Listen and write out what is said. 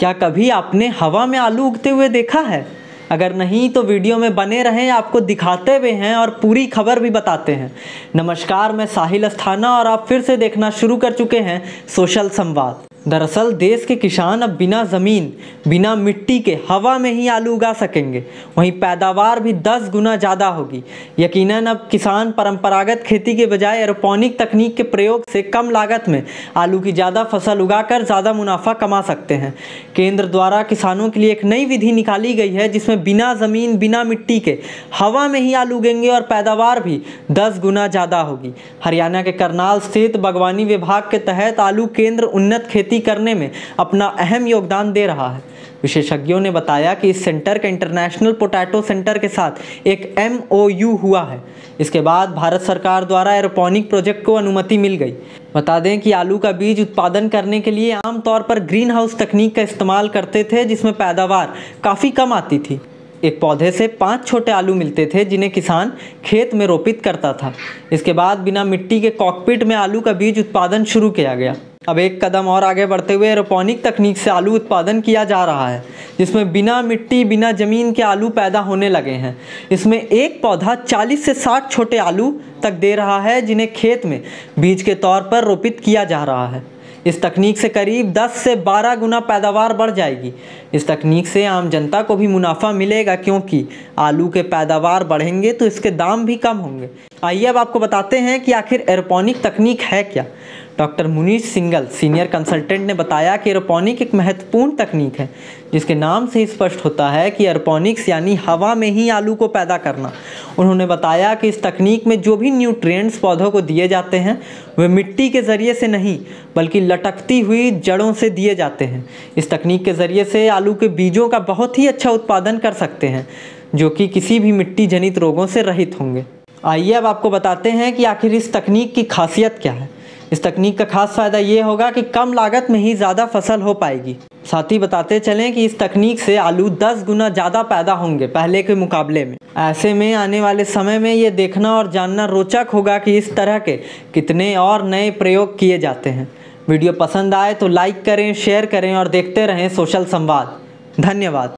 क्या कभी आपने हवा में आलू उगते हुए देखा है? अगर नहीं तो वीडियो में बने रहें, आपको दिखाते हुए हैं और पूरी खबर भी बताते हैं। नमस्कार, मैं साहिल अस्थाना और आप फिर से देखना शुरू कर चुके हैं सोशल संवाद। दरअसल देश के किसान अब बिना ज़मीन, बिना मिट्टी के हवा में ही आलू उगा सकेंगे। वहीं पैदावार भी 10 गुना ज़्यादा होगी। यकीनन अब किसान परंपरागत खेती के बजाय एरोपोनिक तकनीक के प्रयोग से कम लागत में आलू की ज़्यादा फ़सल उगाकर ज़्यादा मुनाफा कमा सकते हैं। केंद्र द्वारा किसानों के लिए एक नई विधि निकाली गई है, जिसमें बिना ज़मीन, बिना मिट्टी के हवा में ही आलू उगेंगे और पैदावार भी दस गुना ज़्यादा होगी। हरियाणा के करनाल स्थित बागवानी विभाग के तहत आलू केंद्र उन्नत खेती खेती करने में अपना अहम योगदान दे रहा है। विशेषज्ञों ने बताया कि इस सेंटर का इंटरनेशनल पोटैटो सेंटर के साथ एक एम हुआ है। इसके बाद भारत सरकार द्वारा एरोपोनिक प्रोजेक्ट को अनुमति मिल गई। बता दें कि आलू का बीज उत्पादन करने के लिए आमतौर पर ग्रीन हाउस तकनीक का इस्तेमाल करते थे, जिसमें पैदावार काफ़ी कम आती थी। एक पौधे से पाँच छोटे आलू मिलते थे, जिन्हें किसान खेत में रोपित करता था। इसके बाद बिना मिट्टी के कॉकपिट में आलू का बीज उत्पादन शुरू किया गया। अब एक कदम और आगे बढ़ते हुए एरोपोनिक तकनीक से आलू उत्पादन किया जा रहा है, जिसमें बिना मिट्टी, बिना ज़मीन के आलू पैदा होने लगे हैं। इसमें एक पौधा 40 से 60 छोटे आलू तक दे रहा है, जिन्हें खेत में बीज के तौर पर रोपित किया जा रहा है। इस तकनीक से करीब 10 से 12 गुना पैदावार बढ़ जाएगी। इस तकनीक से आम जनता को भी मुनाफा मिलेगा क्योंकि आलू के पैदावार बढ़ेंगे तो इसके दाम भी कम होंगे। आइए अब आपको बताते हैं कि आखिर एरोपोनिक तकनीक है क्या। Doctor Munish Singal, senior consultant, ने बताया कि एरोपोनिक एक महत्वपूर्ण तकनीक है, जिसके नाम से स्पष्ट होता है कि एरोपोनिक्स यानी हवा में ही आलू को पैदा करना। उन्होंने बताया कि इस तकनीक में जो भी न्यूट्रिएंट्स पौधों को दिए जाते हैं, वे मिट्टी के ज़रिए से नहीं, बल्कि लटकती हुई जड़ों से दिए जाते हैं। इस तकनीक के ज़रिए से आलू के बीजों का बहुत ही अच्छा उत्पादन कर सकते हैं, जो कि किसी भी मिट्टी जनित रोगों से रहित होंगे। आइए अब आपको बताते हैं कि आखिर इस तकनीक की खासियत क्या है। इस तकनीक का खास फ़ायदा ये होगा कि कम लागत में ही ज़्यादा फ़सल हो पाएगी। साथ ही बताते चलें कि इस तकनीक से आलू 10 गुना ज़्यादा पैदा होंगे, पहले के मुकाबले में। ऐसे में आने वाले समय में ये देखना और जानना रोचक होगा कि इस तरह के कितने और नए प्रयोग किए जाते हैं। वीडियो पसंद आए तो लाइक करें, शेयर करें और देखते रहें सोशल संवाद। धन्यवाद।